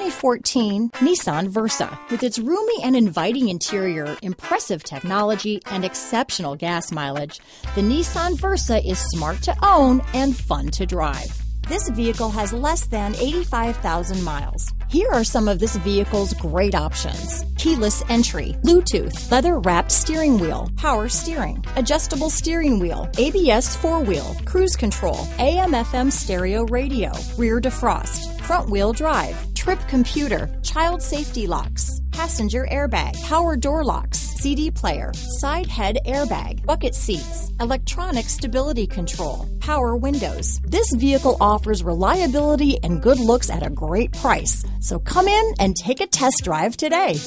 2014 Nissan Versa. With its roomy and inviting interior, impressive technology, and exceptional gas mileage, the Nissan Versa is smart to own and fun to drive. This vehicle has less than 85,000 miles. Here are some of this vehicle's great options. Keyless entry, Bluetooth, leather wrapped steering wheel, power steering, adjustable steering wheel, ABS four wheel, cruise control, AM FM stereo radio, rear defrost, front wheel drive, trip computer, child safety locks, passenger airbag, power door locks, CD player, side head airbag, bucket seats, electronic stability control, power windows. This vehicle offers reliability and good looks at a great price. So come in and take a test drive today.